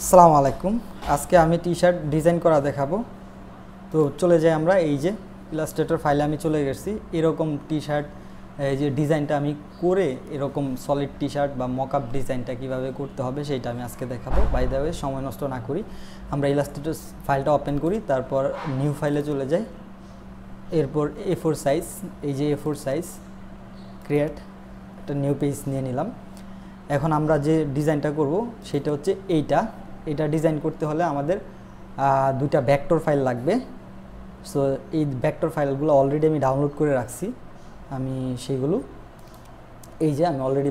আসসালামু আলাইকুম। আজকে আমি টি শার্ট ডিজাইন করা দেখাবো। তো চলে যাই আমরা এই যে ইলাস্ট্রেটর ফাইলে আমি চলে গেছি। এরকম টি শার্ট এই যে ডিজাইনটা আমি করে এরকম সলিড টি শার্ট বা মকআপ ডিজাইনটা কীভাবে করতে হবে সেইটা আমি আজকে দেখাবো। বাই দ্য ওয়ে সময় নষ্ট না করি। আমরা ইলাস্ট্রেটর ফাইলটা ওপেন করি, তারপর নিউ ফাইলে চলে যাই। এরপর এ ফোর সাইজ এই যে এ ফোর সাইজ ক্রিয়েট একটা নিউ পেজ নিয়ে নিলাম। এখন আমরা যে ডিজাইনটা করব, সেটা হচ্ছে এইটা। এটা ডিজাইন করতে হলে আমাদের দুইটা ভেক্টর ফাইল লাগবে। সো এই ব্যাকটোর ফাইলগুলো অলরেডি আমি ডাউনলোড করে রাখছি। আমি সেইগুলো, এই যে আমি অলরেডি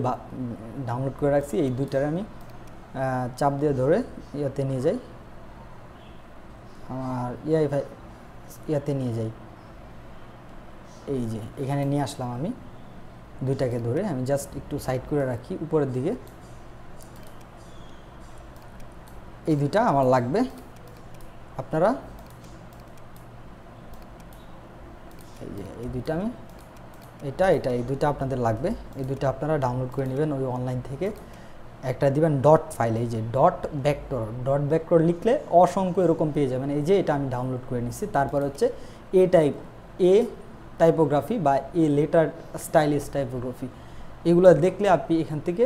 ডাউনলোড করে রাখছি। এই দুইটার আমি চাপ দিয়ে ধরে ইয়াতে নিয়ে যাই। আমার ইয়াই ফাই ইয়াতে নিয়ে যাই। এই যে, এখানে নিয়ে আসলাম আমি। দুইটাকে ধরে আমি জাস্ট একটু সাইড করে রাখি, উপরের দিকে। এই দুইটা আমার লাগবে। আপনারা? এই যে, এই দুইটা আমি। এটা এটা, এই দুইটা আপনাদের লাগবে। এই দুইটা আপনারা ডাউনলোড করে নেবেন ওই অনলাইন থেকে। একটা দিবেন ডট ফাইল এই যে ডট ভেক্টর ডট ভেক্টর লিখলে অসংখ্য এরকম পেয়ে যাবেন। এই যে, এটা আমি ডাউনলোড করে নিচ্ছি তারপর হচ্ছে এ টাইপ এ টাইপোগ্রাফি বা এ লেটার স্টাইলিশ টাইপোগ্রাফি এগুলো দেখলে আপনি এখান থেকে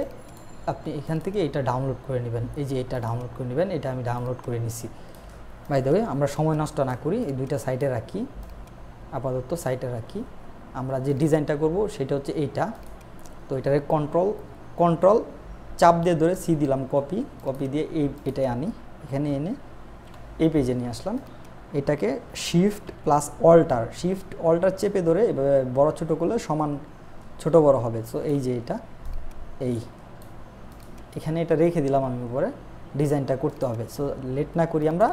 আপনি এখান থেকে এটা ডাউনলোড করে নেবেন। এই যে এটা ডাউনলোড করে নেবেন, এটা আমি ডাউনলোড করে নিছি। বাই দেবে আমরা সময় নষ্ট না করি, এই দুইটা সাইডে রাখি, আপাতত সাইডে রাখি। আমরা যে ডিজাইনটা করব সেটা হচ্ছে এইটা। তো এটারে কন্ট্রোল কন্ট্রোল চাপ দিয়ে ধরে সি দিলাম কপি কপি দিয়ে এই এটাই আনি। এখানে এনে এই পেজে নিয়ে আসলাম। এটাকে shift plus alter shift alter চেপে ধরে এভাবে বড় ছোট করলে সমান ছোট বড় হবে। সো এই যে এটা, এই। এখানে এটা রেখে দিলাম আমি উপরে, ডিজাইনটা করতে হবে। সো লেট না করি আমরা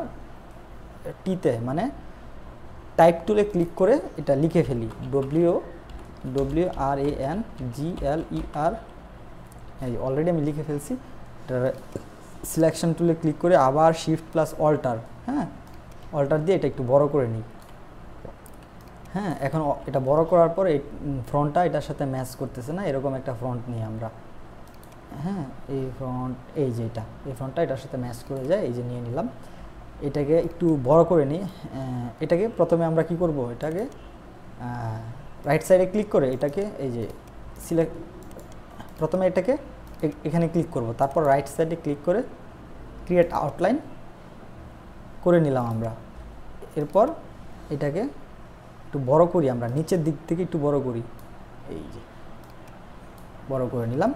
টিতে মানে টাইপ টুলে ক্লিক করে এটা লিখে ফেলি। W W R A N G L E R এই অলরেডি আমি লিখে ফেলছি। এটা সিলেকশন টুলে ক্লিক করে আবার শিফট প্লাস অল্টার হ্যাঁ? অল্টার দিয়ে এটা একটু বড় করে নিই। হ্যাঁ এখন এটা বড় করার পর এই ফ্রন্টটা এটার সাথে ম্যাচ করতেছে না, এরকম একটা ফ্রন্ট নিই আমরা। হ্যাঁ এই ফ্রন্ট এই যে এটা, এই ফ্রন্টটা এটার সাথে ম্যাচ করে যায়, এই যে নিয়ে নিলাম। এটাকে একটু বড় করে নিই এটাকে প্রথমে আমরা কি করব? এটাকে রাইট সাইডে ক্লিক করে এটাকে এই যে সিলেক্ট প্রথমে এটাকে এখানে ক্লিক করব। তারপর রাইট সাইডে ক্লিক করে ক্রিয়েট আউটলাইন করে নিলাম আমরা। এরপর এটাকে একটু বড় করি আমরা, নিচের দিক থেকে একটু বড় করি। এই যে, বড় করে নিলাম।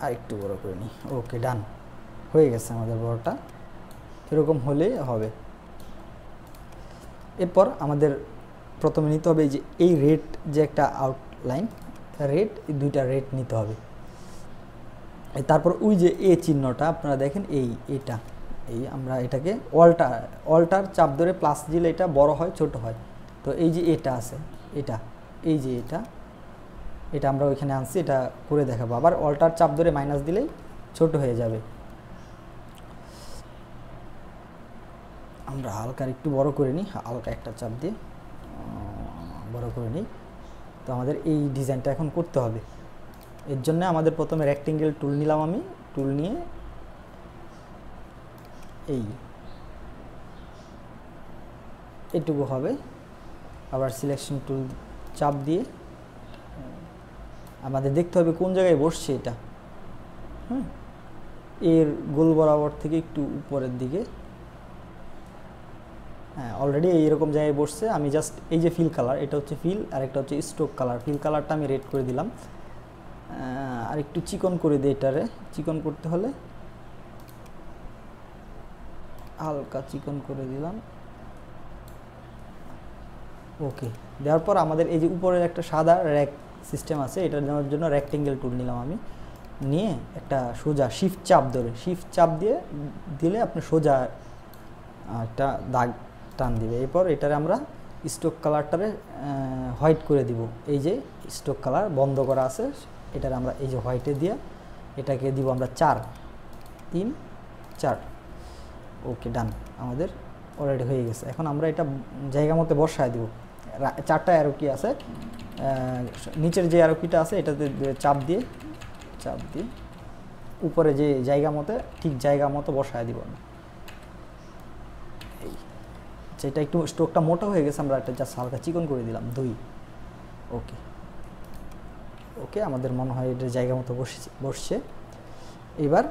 আর একটু বড় করে নিই। ওকে, ডান। হয়ে গেছে আমাদের বড়টা। এরকম হলে হবে। এরপর আমাদের প্রথমে নিতে হবে যে, এই রেড যে একটা আউটলাইন রেড এই দুইটা রেড নিতে হবে। তারপর ওই যে এ চিহ্নটা, আপনারা দেখেন এই এটা। এই আমরা এটাকে অল্টার অল্টার চাপ ধরে প্লাস দিলে এটা বড় হয়, ছোট হয়। তো এই যে এটা আছে, এটা। এই যে এটা। এটা আমরা ওইখানে আনছি, এটা করে দেখাবো। আবার অল্টার চাপ ধরে মাইনাস দিলেই ছোট হয়ে যাবে। আমরা হালকা একটু বড় করে নিই, হালকা একটা চাপ দিয়ে বড় করে নিই। তো আমাদের এই ডিজাইনটা এখন করতে হবে। এর জন্য আমাদের প্রথমে রেক্টেঙ্গেল টুল নিলাম আমি। টুল নিয়ে এই এটুকু হবে। আবার সিলেকশন টুল চাপ দিয়ে আমাদের দেখতে হবে কোন জায়গায় বসছে এটা। হুম? এর গোল বরাবর থেকে একটু উপরের দিকে। হ্যাঁ অলরেডি এইরকম জায়গায় বসছে। আমি জাস্ট এই যে ফিল কালার এটা হচ্ছে ফিল আর একটা হচ্ছে স্ট্রোক কালার ফিল কালারটা আমি রেড করে দিলাম। আর একটু চিকন করে দিই এটারে। চিকন করতে হলে হালকা চিকন করে দিলাম। ওকে দেওয়ার পর আমাদের এই যে উপরের একটা সাদা র্যাক সিস্টেম আছে, এটা নেওয়ার জন্য রেক্টেঙ্গেল টুল নিলাম আমি। নিয়ে একটা সোজা শিফট চাপ ধরে শিফট চাপ দিয়ে দিলে আপনি সোজা একটা দাগ টান দিবে। এরপর এটারে আমরা স্টোক কালারটারে হোয়াইট করে দিব। এই যে স্টোক কালার বন্ধ করা আছে, এটারে আমরা এই যে হোয়াইটে দিয়ে এটাকে দিব আমরা চার, তিন, চার। ওকে ডান আমাদের অলরেডি হয়ে গেছে। এখন আমরা এটা জায়গা মতো বসায় দিব। চারটা অ্যারোকি আছে। নিচের যে অ্যারোকিটা আছে, এটাতে চাপ দিয়ে চাপ দিয়ে উপরে যে জায়গা মতো, ঠিক জায়গা মতো বসায় দিব এই, যেটা একটু স্টোকটা মোটা হয়ে গেছে, আমরা একটা জাস্ট হালকা চিকন করে দিলাম, দুই। ওকে। ওকে, আমাদের মনে হয় এটা জায়গা মতো বসছে বসছে। এবার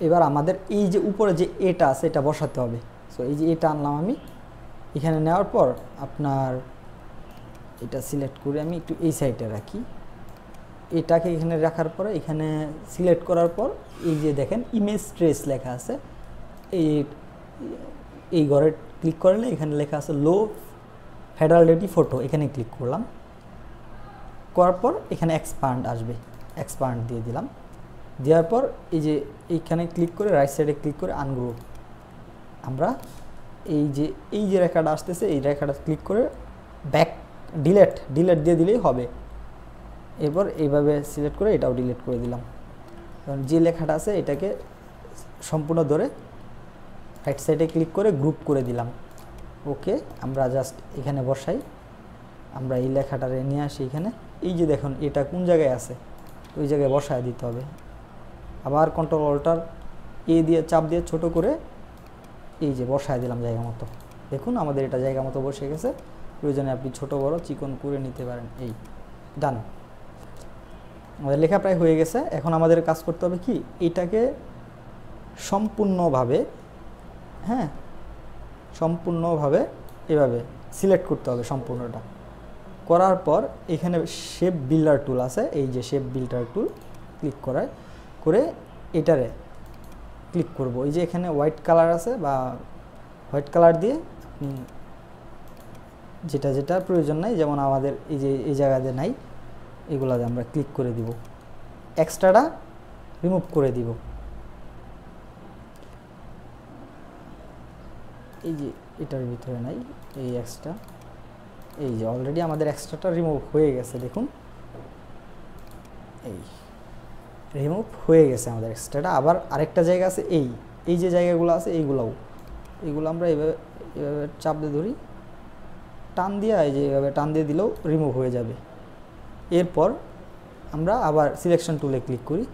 এবার আমাদের এই যে উপরে যে এটা আছে, এটা বসাতে হবে। সো এই যে এটা আনলাম আমি। এখানে নেওয়ার পর আপনার এটা সিলেক্ট করে আমি একটু এই সাইডে রাখি। এটাকে এখানে রাখার পরে, এখানে সিলেক্ট করার পর এই যে দেখেন ইমেজ ট্রেস লেখা আছে। এই এই ঘরে ক্লিক করলে এখানে লেখা আছে লো ফেডারেলিটি ফটো এখানে ক্লিক করলাম। করার পর এখানে এক্সপান্ড আসবে। এক্সপান্ড দিয়ে দিলাম। দেওয়ার পর এই যে এইখানে ক্লিক করে রাইট সাইডে ক্লিক করে আনগ্রুপ আমরা এই যে এই যে রেখাটা আসতেছে, এই রেখাটা ক্লিক করে ব্যাক ডিলেট ডিলেট দিয়ে দিলেই হবে। এরপর এইভাবে সিলেক্ট করে এটাও ডিলেট করে দিলাম। কারণ যে লেখাটা আছে এটাকে সম্পূর্ণ ধরে রাইট সাইডে ক্লিক করে গ্রুপ করে দিলাম। ওকে, আমরা জাস্ট এখানে বসাই। আমরা এই লেখাটা নিয়ে আসি এখানে। এই যে দেখুন, এটা কোন জায়গায় আছে? ওই জায়গায় বসায় দিতে হবে। আবার কন্ট্রোল অল্টার এ দিয়ে চাপ দিয়ে ছোট করে এই যে বসায় দিলাম জায়গা মতো। দেখুন আমাদের এটা জায়গা মতো বসে গেছে। প্রয়োজনে আপনি ছোট, বড় চিকন করে নিতে পারেন। এই ডান আমাদের লেখা প্রায় হয়ে গেছে। এখন আমাদের কাজ করতে হবে কি? এটাকে সম্পূর্ণভাবে হ্যাঁ সম্পূর্ণভাবে এভাবে সিলেক্ট করতে হবে সম্পূর্ণটা। করার পর এখানে শেপ বিল্ডার টুল আছে। এই যে শেপ বিল্ডার টুল ক্লিক করায়। করে এটারে ক্লিক করব। এই যে এখানে হোয়াইট কালার আছে বা হোয়াইট কালার দিয়ে আপনি যেটা যেটা প্রয়োজন নাই, যেমন আমাদের এই যে, এই জায়গাতে নাই, এগুলাতে আমরা ক্লিক করে দিব। এক্সট্রাটা রিমুভ করে দিব। এই যে এটার ভিতরে নাই, এই এক্সট্রা এই যে অলরেডি আমাদের এক্সট্রাটা রিমুভ হয়ে গেছে, দেখুন। এই। রিমুভ হয়ে গেছে আমাদের এক্সট্রাটা আবার আরেকটা জায়গা আছে এই। এই যে জায়গাগুলো আছে, এইগুলোও। এইগুলো আমরা এইভাবে এভাবে চাপ দিয়ে ধরি। টান দিয়ে এই যে এভাবে টান দিয়ে দিলেও রিমুভ হয়ে যাবে। এরপর আমরা আবার সিলেকশন টুলে ক্লিক করি।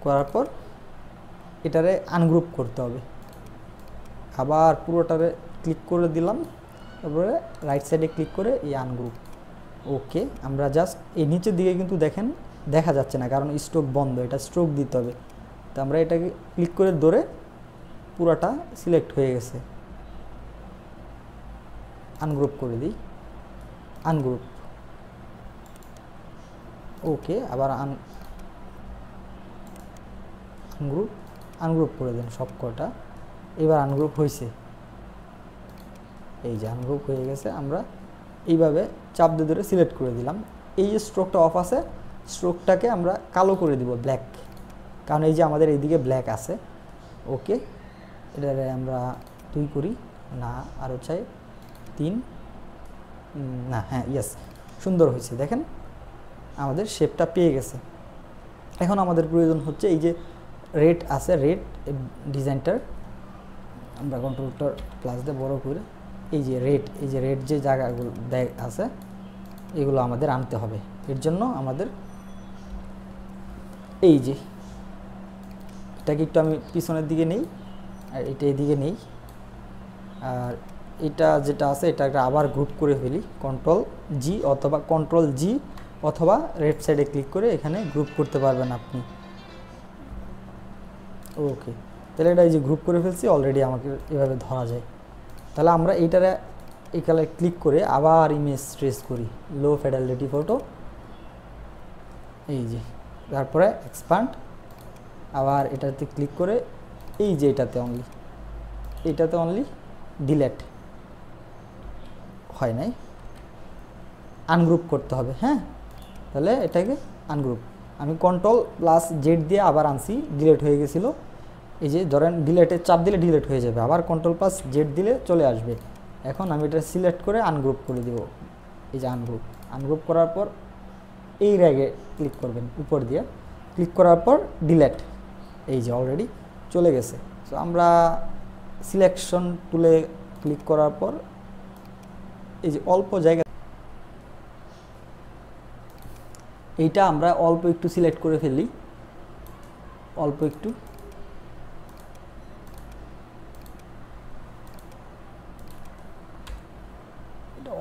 করার পর এটারে আনগ্রুপ করতে হবে। আবার পুরোটারে ক্লিক করে দিলাম। তারপরে রাইট সাইডে ক্লিক করে এই আনগ্রুপ ওকে আমরা জাস্ট এই নিচের দিকে কিন্তু দেখেন দেখা যাচ্ছে না, কারণ স্ট্রোক বন্ধ, এটা স্ট্রোক দিতে হবে। তো আমরা এটাকে ক্লিক করে ধরে পুরাটা সিলেক্ট হয়ে গেছে। আনগ্রুপ করে দিই। আনগ্রুপ ওকে আবার আন আনগ্রুপ আনগ্রুপ করে দেন সব কটা। এবার আনগ্রুপ হয়েছে এই যে আনগ্রুপ হয়ে গেছে, আমরা এইভাবে চাপ দিয়ে ধরে সিলেক্ট করে দিলাম। এই যে স্ট্রোকটা অফ আছে স্ট্রোকটাকে আমরা কালো করে দিব ব্ল্যাক কারণ এই যে আমাদের এইদিকে ব্ল্যাক আছে ওকে এটারে আমরা দুই করি, না আরও চাই তিন না হ্যাঁ ইয়েস সুন্দর হয়েছে, দেখেন, আমাদের শেপটা পেয়ে গেছে। এখন আমাদের প্রয়োজন হচ্ছে এই যে রেড আছে রেড ডিজাইনটার আমরা কন্ট্রোলটার প্লাস দিয়ে বড় করে এই যে রেড এই যে রেড যে জায়গাগুলো দেয় আছে, এগুলো আমাদের আনতে হবে। এর জন্য আমাদের এই যে, এটাকে একটু আমি পিছনের দিকে নেই, আর এটা এদিকে নেই। আর এটা যেটা আছে, এটাকে আবার গ্রুপ করে ফেলি কন্ট্রোল জি অথবা কন্ট্রোল জি অথবা রেড সাইডে ক্লিক করে এখানে গ্রুপ করতে পারবেন আপনি। ওকে, তাহলে এটা এই যে গ্রুপ করে ফেলছি অলরেডি আমাকে এভাবে ধরা যায়। তাহলে আমরা এইটারে এই কালার ক্লিক করে আবার ইমেজ ট্রেস করি লো ফেডালিটি ফটো এই যে তারপরে এক্সপান্ড আবার এটাতে ক্লিক করে এই যে এটাতে অনলি এইটাতে অনলি ডিলেট হয় নাই। আনগ্রুপ করতে হবে হ্যাঁ? তাহলে এটাকে আনগ্রুপ আমি কন্ট্রোল প্লাস জেড দিয়ে আবার আনছি ডিলেট হয়ে গেছিল। এই যে ধরেন ডিলেটে চাপ দিলে ডিলেট হয়ে যাবে, আবার কন্ট্রোল প্লাস জেড দিলে চলে আসবে। এখন আমি এটা সিলেক্ট করে আনগ্রুপ করে দেব। এই যে আনগ্রুপ আনগ্রুপ করার পর এই র্যাগে ক্লিক করবেন, উপর দিয়ে। ক্লিক করার পর ডিলেট এই যে অলরেডি চলে গেছে। সো আমরা সিলেকশন টুলে ক্লিক করার পর এই যে অল্প জায়গা এইটা আমরা অল্প একটু সিলেক্ট করে ফেলি। অল্প একটু।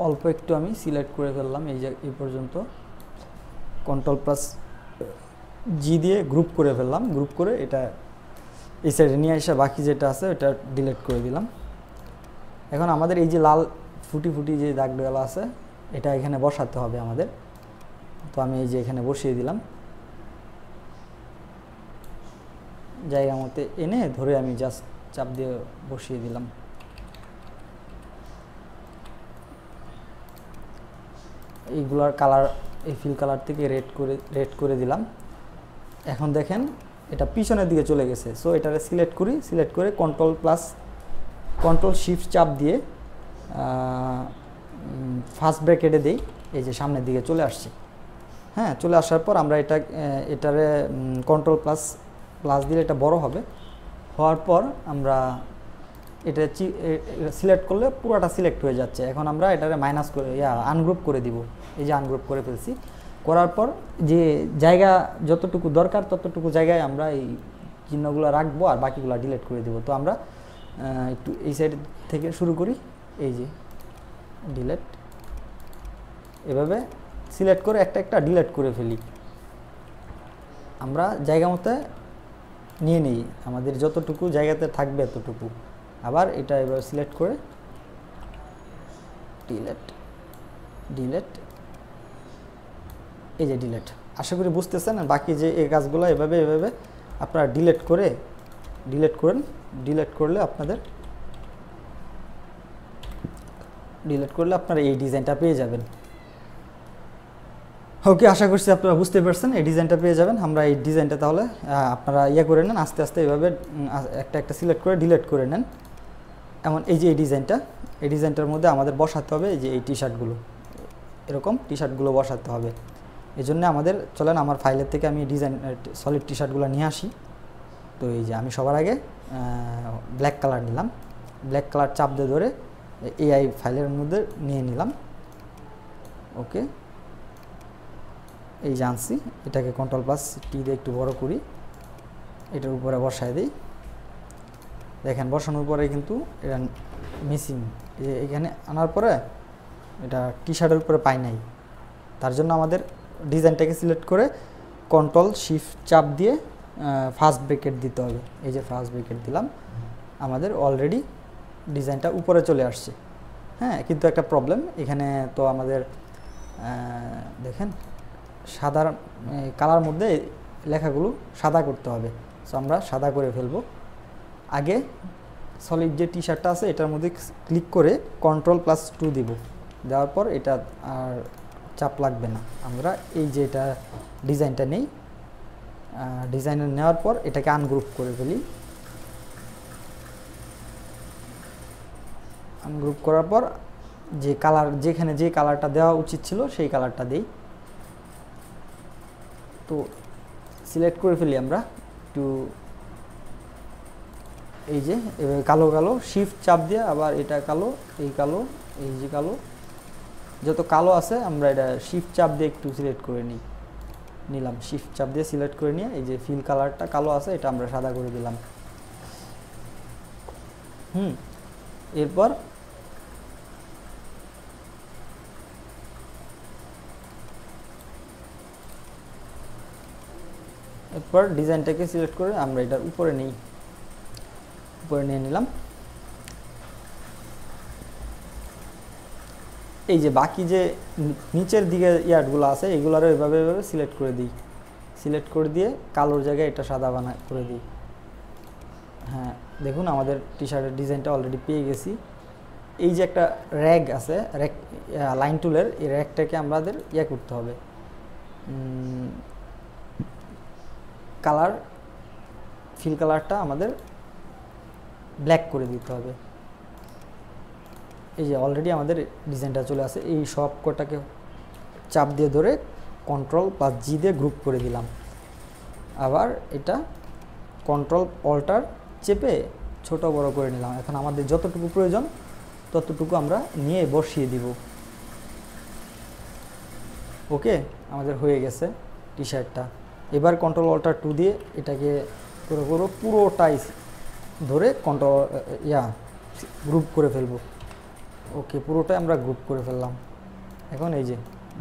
অল্প একটু আমি সিলেক্ট করে ফেললাম এই যে, এই পর্যন্ত। কন্ট্রোল প্লাস জি দিয়ে গ্রুপ করে ফেললাম গ্রুপ করে এটা এই সাইডে নিয়ে এসে বাকি যেটা আছে ওটা ডিলিট করে দিলাম। এখন আমাদের এই যে লাল ফুটি ফুটি যে দাগগুলো আছে, এটা এখানে বসাতে হবে আমাদের। তো আমি এই যে এখানে বসিয়ে দিলাম। জায়গা মতে এনে ধরে আমি জাস্ট চাপ দিয়ে বসিয়ে দিলাম। এইগুলার কালার এই ফিল কালার থেকে রেড করে রেড করে দিলাম। এখন দেখেন, এটা পিছনের দিকে চলে গেছে। সো এটারে সিলেক্ট করি সিলেক্ট করে কন্ট্রোল প্লাস কন্ট্রোল শিফট চাপ দিয়ে ফার্স্ট ব্র্যাকেটে দিই। এই যে সামনের দিকে চলে আসছে। হ্যাঁ চলে আসার পর আমরা এটা এটারে কন্ট্রোল প্লাস প্লাস দিলে এটা বড় হবে। হওয়ার পর আমরা এটা সিলেক্ট করলে পুরোটা সিলেক্ট হয়ে যাচ্ছে। এখন আমরা এটারে মাইনাস করে, ইয়া আনগ্রুপ করে দিব। এই যে আনগ্রুপ করে ফেলছি। করার পর যে জায়গা যতটুকু দরকার ততটুকু জায়গায় আমরা এই চিহ্নগুলো রাখব আর বাকিগুলো ডিলিট করে দেবো। তো আমরা একটু এই সাইড থেকে শুরু করি। এই যে ডিলেট এভাবে সিলেক্ট করে একটা একটা ডিলেট করে ফেলি। আমরা জায়গা মতো নিয়ে নিই। আমাদের যতটুকু জায়গাতে থাকবে এতটুকু। আবার এটা এবার সিলেক্ট করে ডিলেট ডিলেট এই যে ডিলেট আশা করি বুঝতেছেন, আর বাকি যে এই কাজগুলো এভাবে এভাবে আপনারা ডিলেট করে ডিলেট করেন ডিলেট করলে আপনাদের ডিলেট করলে আপনারা এই ডিজাইনটা পেয়ে যাবেন। ওকে আশা করছি আপনারা বুঝতে পারছেন, এই ডিজাইনটা পেয়ে যাবেন। আমরা এই ডিজাইনটা তাহলে আপনারা ইয়ে করে নেন, আস্তে আস্তে এভাবে একটা একটা সিলেক্ট করে ডিলেট করে নেন। এমন, এই যে এই ডিজাইনটা এই ডিজাইনটার মধ্যে আমাদের বসাতে হবে এই যে এই টি শার্টগুলো এরকম টি শার্টগুলো বসাতে হবে। এই জন্য আমাদের, চলেন আমার ফাইলের থেকে আমি ডিজাইন সলিড টি শার্টগুলো নিয়ে আসি। তো এই যে আমি সবার আগে ব্ল্যাক কালার নিলাম। ব্ল্যাক কালার চাপ দিয়ে ধরে এআই ফাইলের মধ্যে নিয়ে নিলাম। ওকে। এই যে আনছি, এটাকে কন্ট্রোল পাস টি দিয়ে একটু বড় করি। এটার উপরে বসায় দিই। দেখেন, বসানোর পরে কিন্তু এটা মিসিং এখানে আনার পরে, এটা টি শার্টের উপরে পাই নাই। তার জন্য আমাদের ডিজাইনটাকে সিলেক্ট করে কন্ট্রোল শিফট চাপ দিয়ে ফার্স্ট ব্রেকেট দিতে হবে। এই যে ফার্স্ট ব্রেকেট দিলাম, আমাদের অলরেডি ডিজাইনটা উপরে চলে আসছে। হ্যাঁ কিন্তু একটা প্রবলেম এখানে তো আমাদের দেখেন, সাদার কালার মধ্যে লেখাগুলো সাদা করতে হবে। সো আমরা সাদা করে ফেলব। আগে সলিড যে টি শার্টটা আছে, এটার মধ্যে ক্লিক করে কন্ট্রোল প্লাস টু দিব। দেওয়ার পর এটা আর চাপ লাগবে না। আমরা এই যে এটা ডিজাইনটা নেই ডিজাইনের নেওয়ার পর এটাকে আনগ্রুপ করে ফেলি। আনগ্রুপ করার পর যে কালার যেখানে যে কালারটা দেওয়া উচিত ছিল সেই কালারটা দিই। তো সিলেক্ট করে ফেলি আমরা একটু এই যে কালো কালো শিফট চাপ দিয়ে আবার এটা কালো, এই কালো, এই যে কালো। যত কালো আছে, আমরা এটা শিফট চাপ দিয়ে একটু সিলেক্ট করে নিই। নিলাম শিফট চাপ দিয়ে সিলেক্ট করে নিয়ে এই যে ফিল কালারটা কালো আছে, এটা আমরা সাদা করে দিলাম। হুম, এরপর এরপর ডিজাইনটাকে সিলেক্ট করে আমরা এটার উপরে নিই। উপরে নিয়ে নিলাম। এই যে বাকি যে নিচের দিকে ইয়ার্ডগুলো আছে, এগুলোরও এভাবে এভাবে সিলেক্ট করে দিই। সিলেক্ট করে দিয়ে কালোর জায়গায় এটা সাদা বানা করে দিই। হ্যাঁ দেখুন আমাদের টি শার্টের ডিজাইনটা অলরেডি পেয়ে গেছি। এই যে একটা র্যাগ আছে র্যাক লাইন টুলের এই র্যাকটাকে আমাদের ইয়ে করতে হবে। কালার ফিল কালারটা আমাদের ব্ল্যাক করে দিতে হবে। এই যে অলরেডি আমাদের ডিজাইনটা চলে আসে, এই সব কটাকে চাপ দিয়ে ধরে কন্ট্রোল প্লাস জি দিয়ে গ্রুপ করে দিলাম। আবার এটা কন্ট্রোল অল্টার চেপে ছোট বড় করে নিলাম। এখন আমাদের যতটুকু প্রয়োজন, ততটুকু আমরা নিয়ে বসিয়ে দিব। ওকে? আমাদের হয়ে গেছে টি। শার্টটা এবার কন্ট্রোল অল্টার টু দিয়ে এটাকে পুরো পুরো পুরোটাই ধরে কন্ট্রোল ইয়া গ্রুপ করে ফেলব। ওকে পুরোটাই আমরা গ্রুপ করে ফেললাম। এখন এই যে,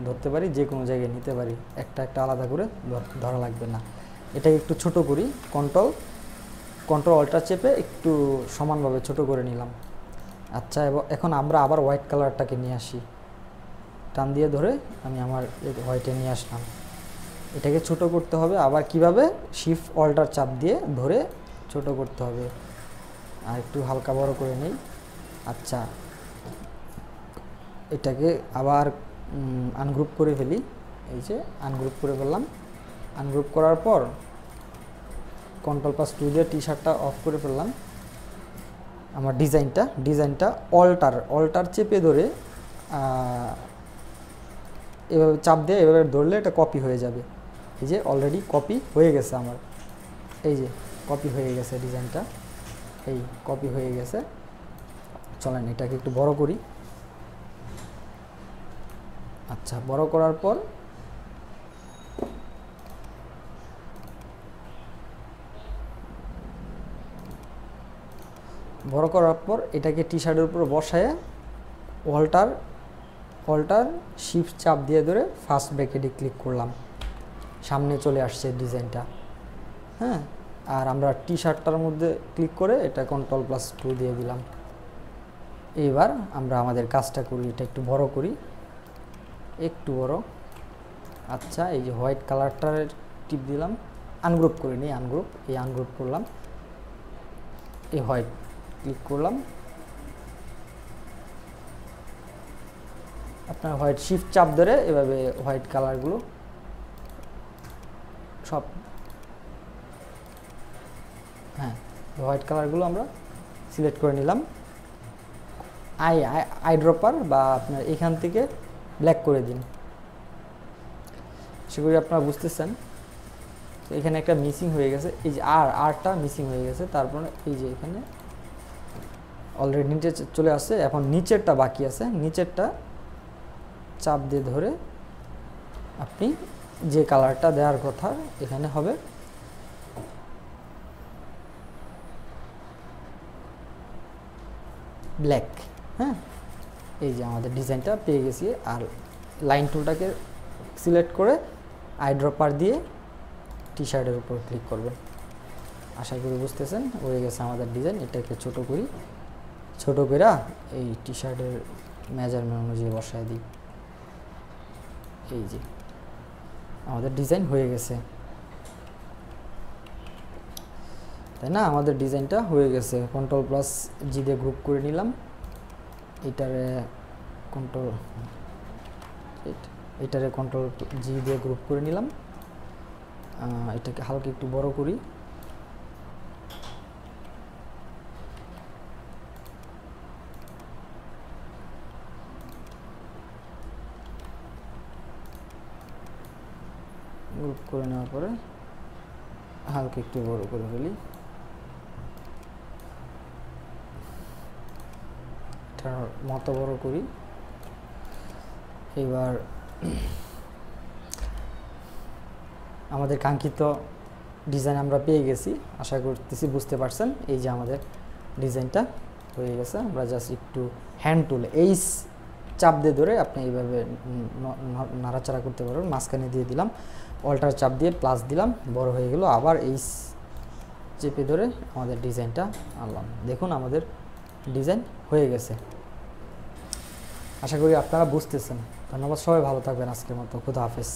ধরতে পারি যে কোনো জায়গায় নিতে পারি। একটা একটা আলাদা করে ধর- লাগবে না। এটাকে একটু ছোট করি কন্ট্রোল কন্ট্রোল অল্টার চেপে একটু সমানভাবে ছোট করে নিলাম। আচ্ছা এব- এখন আমরা আবার হোয়াইট কালারটাকে নিয়ে আসি। টান দিয়ে ধরে আমি আমার হোয়াইটে নিয়ে আসলাম। এটাকে ছোট করতে হবে। আবার কীভাবে? শিফট অল্টার চাপ দিয়ে ধরে ছোট করতে হবে। আর একটু হালকা বড় করে নেই। আচ্ছা এটাকে আবার আনগ্রুপ করে ফেলি। এই যে আনগ্রুপ করে ফেললাম। আনগ্রুপ করার পর কন্ট্রোল পাস টু দিয়ে টি শার্টটা অফ করে ফেললাম। আমার ডিজাইনটা ডিজাইনটা অল্টার অল্টার চেপে ধরে এভাবে চাপ দিয়ে এভাবে ধরলে এটা কপি হয়ে যাবে। এই যে অলরেডি কপি হয়ে গেছে আমার। এই যে কপি হয়ে গেছে ডিজাইনটা। এই কপি হয়ে গেছে। চলেন এটাকে একটু বড় করি। আচ্ছা বড় করার পর? বড় করার পর এটাকে টি শার্টের উপর বসায় অল্টার অল্টার শিফট চাপ দিয়ে ধরে ফার্স্ট ব্র্যাকেটে ক্লিক করলাম। সামনে চলে আসছে ডিজাইনটা হ্যাঁ? আর আমরা টি শার্টটার মধ্যে ক্লিক করে এটা কন্ট্রোল প্লাস টু দিয়ে দিলাম। এইবার আমরা আমাদের কাজটা করি, এটা একটু বড় করি। একটু বড়। আচ্ছা এই যে হোয়াইট কালারটার টিপ দিলাম। আনগ্রুপ করে নিই, আনগ্রুপ। এই আনগ্রুপ করলাম। এই হোয়াইট ক্লিক করলাম। আপনার হোয়াইট শিফট চাপ ধরে এভাবে হোয়াইট কালারগুলো সব হ্যাঁ হোয়াইট কালারগুলো আমরা সিলেক্ট করে নিলাম। আই আই ড্রপার বা আপনার এখান থেকে ব্ল্যাক করে দিন। সেগুলি আপনারা বুঝতেছেন। তো এখানে একটা মিসিং হয়ে গেছে। এই যে আর আরটা মিসিং হয়ে গেছে। তারপরে এই যে এখানে অলরেডি নিচে চলে আসছে। এখন নিচেরটা বাকি আছে। নিচেরটা চাপ দিয়ে ধরে আপনি যে কালারটা দেওয়ার কথা এখানে হবে। ব্ল্যাক হ্যাঁ? এই যে আমাদের ডিজাইনটা পেয়ে গেছি। আর লাইন টুলটাকে সিলেক্ট করে আইড্রপার দিয়ে টি শার্টের উপর ক্লিক করবেন। আশা করি বুঝতেছেন, হয়ে গেছে আমাদের ডিজাইন এটাকে ছোট করি। ছোট করে এই টি শার্টের মেজারমেন্ট অনুযায়ী বসায় দিই। এই যে আমাদের ডিজাইন হয়ে গেছে। তাই না? আমাদের ডিজাইনটা হয়ে গেছে। কন্ট্রোল প্লাস জি দিয়ে গ্রুপ করে নিলাম। এটারে কন্ট্রোল এটারে কন্ট্রোল জি দিয়ে গ্রুপ করে নিলাম। এটাকে হালকা একটু বড় করি। গ্রুপ করে নেওয়ার পরে হালকা একটু বড় করে ফেলি। এটার মতো বড় করি। এবার আমাদের কাঙ্ক্ষিত ডিজাইন আমরা পেয়ে গেছি। আশা করতেছি বুঝতে পারছেন, এই যে আমাদের ডিজাইনটা হয়ে গেছে। আমরা জাস্ট একটু হ্যান্ড টুল এই চাপ দিয়ে ধরে আপনি এইভাবে নাড়াচাড়া করতে পারবেন। মাঝখানে দিয়ে দিলাম অল্টার চাপ দিয়ে প্লাস দিলাম, বড় হয়ে গেল। আবার এই চেপে ধরে আমাদের ডিজাইনটা আনলাম। দেখুন আমাদের ডিজাইন হয়ে গেছে। আশা করি আপনারা বুঝতেছেন। ধন্যবাদ সবাই ভালো থাকবেন আজকের মতো। খুদা হাফেজ।